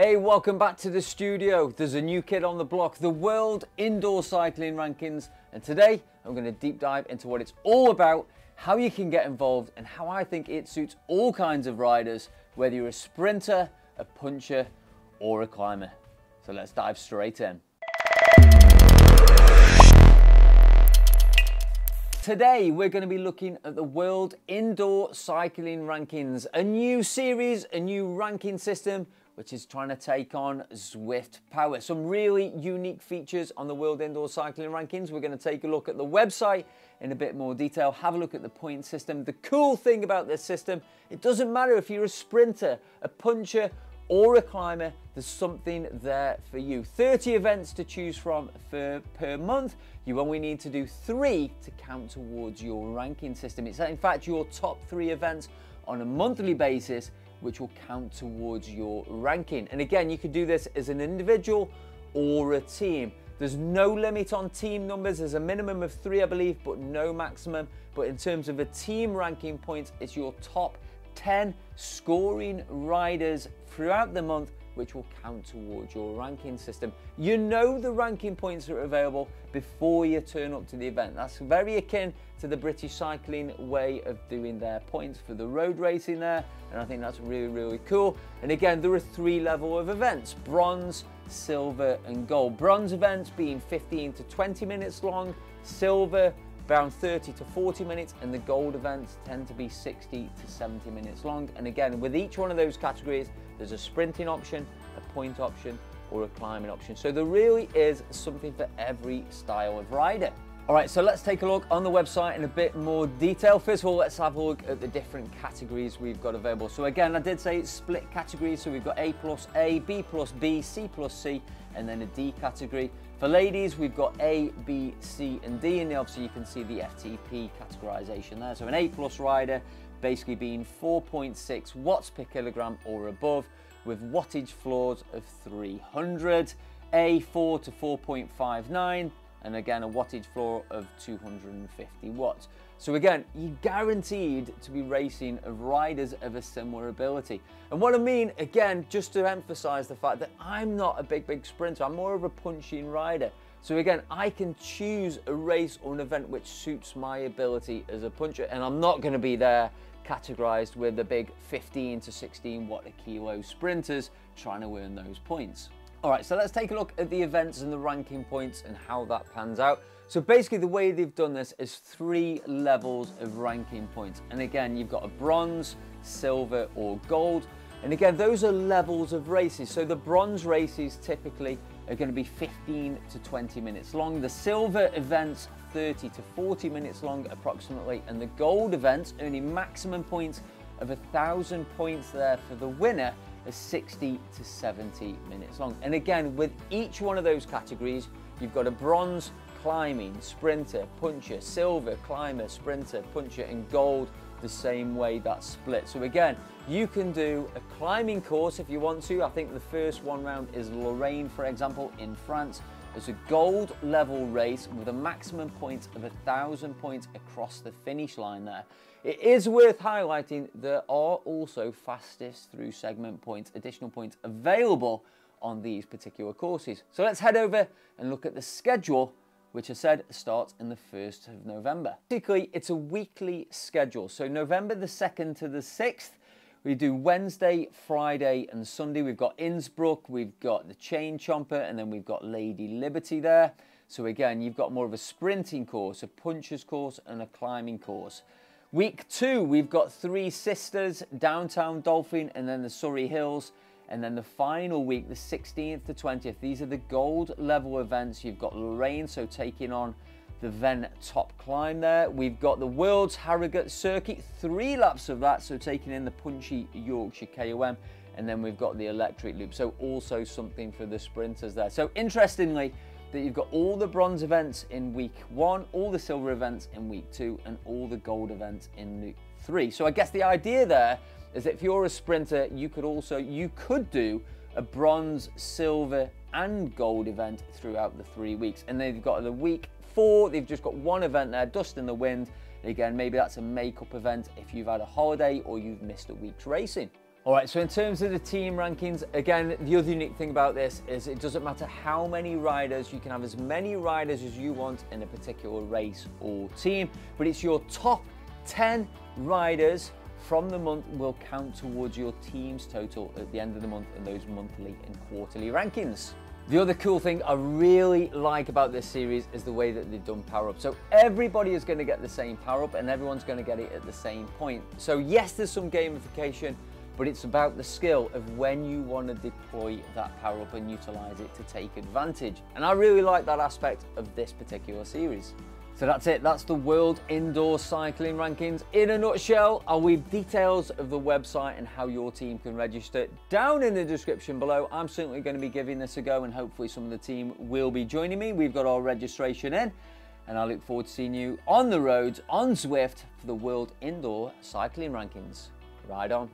Hey, welcome back to the studio. There's a new kid on the block, the World Indoor Cycling Rankings. And today I'm going to deep dive into what it's all about, how you can get involved, and how I think it suits all kinds of riders, whether you're a sprinter, a puncher, or a climber. So let's dive straight in. Today, we're going to be looking at the World Indoor Cycling Rankings, a new series, a new ranking system which is trying to take on Zwift Power. Some really unique features on the World Indoor Cycling Rankings. We're going to take a look at the website in a bit more detail, have a look at the point system. The cool thing about this system, it doesn't matter if you're a sprinter, a puncher, or a climber, there's something there for you. 30 events to choose from for, per month. You only need to do three to count towards your ranking system. It's in fact your top three events on a monthly basis which will count towards your ranking. And again, you can do this as an individual or a team. There's no limit on team numbers. There's a minimum of three, I believe, but no maximum. But in terms of a team ranking points, it's your top 10 scoring riders throughout the month which will count towards your ranking system. You know the ranking points are available before you turn up to the event. That's very akin to the British cycling way of doing their points for the road racing there. And I think that's really, really cool. And again, there are three level of events, bronze, silver and gold. Bronze events being 15 to 20 minutes long, silver around 30 to 40 minutes and the gold events tend to be 60 to 70 minutes long. And again, with each one of those categories, there's a sprinting option, a point option, or a climbing option. So there really is something for every style of rider. All right, so let's take a look on the website in a bit more detail. First of all, let's have a look at the different categories we've got available. So again, I did say it's split categories. So we've got A plus A, B plus B, C plus C, and then a D category. For ladies, we've got A, B, C, and D, and obviously you can see the FTP categorization there. So an A plus rider basically being 4.6 watts per kilogram or above with wattage floors of 300, A4 to 4.59, and again a wattage floor of 250 watts. So again, you're guaranteed to be racing riders of a similar ability. And what I mean, again, just to emphasize the fact that I'm not a big, big sprinter, I'm more of a punching rider. So again, I can choose a race or an event which suits my ability as a puncher, and I'm not gonna be there categorized with the big 15 to 16 watt a kilo sprinters trying to earn those points. All right, so let's take a look at the events and the ranking points and how that pans out. So basically the way they've done this is three levels of ranking points. And again, you've got a bronze, silver or gold. And again, those are levels of races. So the bronze races typically are gonna be 15 to 20 minutes long. The silver events, 30 to 40 minutes long approximately. And the gold events, earning maximum points of a thousand points there for the winner, 60 to 70 minutes long. And again, with each one of those categories, you've got a bronze climbing, sprinter, puncher, silver, climber, sprinter, puncher, and gold the same way that's split. So again, you can do a climbing course if you want to. I think the first one round is Lorraine, for example, in France. It's a gold level race with a maximum point of a thousand points across the finish line there. It is worth highlighting there are also fastest through segment points, additional points available on these particular courses. So let's head over and look at the schedule which I said starts in the 1st of November. Basically, it's a weekly schedule. So November the 2nd to the 6th, we do Wednesday, Friday, and Sunday. We've got Innsbruck, we've got the Chain Chomper, and then we've got Lady Liberty there. So again, you've got more of a sprinting course, a puncher's course, and a climbing course. Week two, we've got Three Sisters, Downtown Dolphin, and then the Surrey Hills. And then the final week, the 16th to 20th, these are the gold level events. You've got Lorraine, so taking on the Ven top climb there. We've got the World's Harrogate Circuit, three laps of that, so taking in the punchy Yorkshire KOM. And then we've got the electric loop, so also something for the sprinters there. So interestingly, that you've got all the bronze events in week one, all the silver events in week two, and all the gold events in week three. So I guess the idea there is that if you're a sprinter, you could also, you could do a bronze, silver, and gold event throughout the three weeks. And they've got the week four, they've just got one event there, Dust in the Wind. Again, maybe that's a makeup event if you've had a holiday or you've missed a week's racing. All right, so in terms of the team rankings, again, the other unique thing about this is it doesn't matter how many riders, you can have as many riders as you want in a particular race or team, but it's your top 10 riders from the month will count towards your team's total at the end of the month in those monthly and quarterly rankings. The other cool thing I really like about this series is the way that they've done power up. So everybody is going to get the same power up and everyone's going to get it at the same point. So yes, there's some gamification, but it's about the skill of when you want to deploy that power up and utilize it to take advantage. And I really like that aspect of this particular series. So that's it, that's the World Indoor Cycling Rankings. In a nutshell, I'll leave details of the website and how your team can register down in the description below. I'm certainly going to be giving this a go and hopefully some of the team will be joining me. We've got our registration in and I look forward to seeing you on the roads on Zwift for the World Indoor Cycling Rankings. Ride on.